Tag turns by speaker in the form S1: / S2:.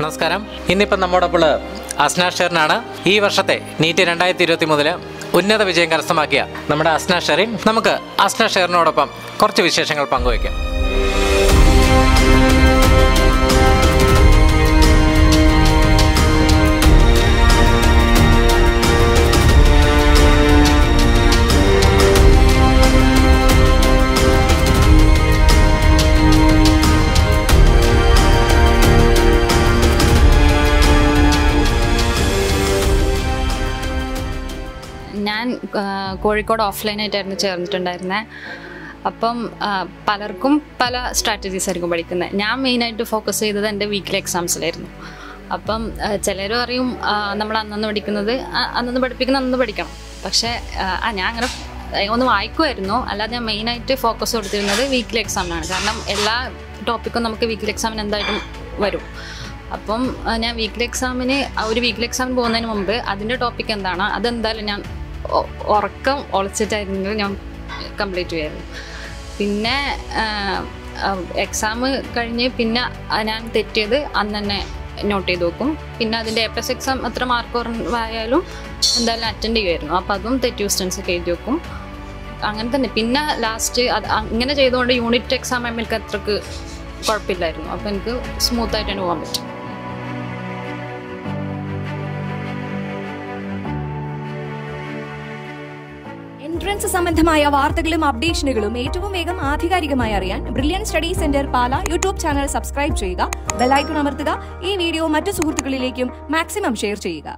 S1: നമസ്കാരം. ഇന്നിപ്പം നമ്മോടൊപ്പം അസ്ന ഷെറിനാണ് ഈ വർഷത്തെ നീറ്റ് രണ്ടായിരത്തി ഇരുപത്തി മൂന്നിൽ ഉന്നത വിജയം കരസ്ഥമാക്കിയ നമ്മുടെ അസ്ന ഷെറിൻ. നമുക്ക് അസ്ന ഷെറിനോടൊപ്പം കുറച്ച് വിശേഷങ്ങൾ പങ്കുവയ്ക്കാം.
S2: ഞാൻ കോഴിക്കോട് ഓഫ്ലൈനായിട്ടായിരുന്നു ചേർന്നിട്ടുണ്ടായിരുന്നത് അപ്പം പലർക്കും പല സ്ട്രാറ്റജീസ് ആയിരിക്കും പഠിക്കുന്നത് ഞാൻ മെയിനായിട്ട് ഫോക്കസ് ചെയ്തത് എന്റെ വീക്കിലി എക്സാംസിലായിരുന്നു അപ്പം ചിലർ പറയും നമ്മൾ അന്നന്ന് പഠിക്കുന്നത് അന്നന്ന് പഠിപ്പിക്കുന്ന അന്ന് പഠിക്കണം. പക്ഷേ ആ, ഞാൻ അങ്ങനെ ഒന്ന് വായിക്കുമായിരുന്നു അല്ലാതെ ഞാൻ മെയിനായിട്ട് ഫോക്കസ് കൊടുത്തിരുന്നത് വീക്കിലി എക്സാമിനാണ് കാരണം എല്ലാ ടോപ്പിക്കും നമുക്ക് വീക്കിലി എക്സാമിന് എന്തായിട്ടും വരും. അപ്പം ഞാൻ വീക്കിലി എക്സാമിന് ഒരു വീക്കിലി എക്സാമിന് പോകുന്നതിന് മുമ്പ് അതിന്റെ ടോപ്പിക് എന്താണ്? അതെന്തായാലും ഞാൻ ഉറക്കം ഒളിച്ചിട്ടായിരുന്നെങ്കിൽ ഞാൻ കംപ്ലീറ്റ് ചെയ്യായിരുന്നു പിന്നെ എക്സാം കഴിഞ്ഞ് പിന്നെ ഞാൻ തെറ്റിയത് അന്ന് തന്നെ നോട്ട് ചെയ്ത് നോക്കും പിന്നെ അതിന്റെ എ പ്ലസ് എക്സാം എത്ര മാർക്ക് കുറവായാലും എന്തായാലും അറ്റൻഡ് ചെയ്യുമായിരുന്നു. അപ്പോൾ അതും തെറ്റി ക്വസ്റ്റൻസ് ഒക്കെ എഴുതി വെക്കും. അങ്ങനെ തന്നെ. പിന്നെ ലാസ്റ്റ് അത് അങ്ങനെ ചെയ്തുകൊണ്ട് യൂണിറ്റ് എക്സാം ആകുമ്പോൾ എനിക്ക് അത്രയ്ക്ക് കുഴപ്പമില്ലായിരുന്നു. അപ്പോൾ എനിക്ക് സ്മൂത്തായിട്ട് തന്നെ പോകാൻ പറ്റും.
S3: എൻട്രൻസ് സംബന്ധമായ വാർത്തകളും അപ്ഡേഷനുകളും ഏറ്റവും വേഗം ആധികാരികമായി അറിയാൻ brilliant study centre Pala YouTube channel subscribe ചെയ്യുക ബെൽ ഐക്കൺ അമർത്തുക ഈ വീഡിയോ മറ്റു സുഹൃത്തുക്കളിലേക്കും മാക്സിമം ഷെയർ ചെയ്യുക.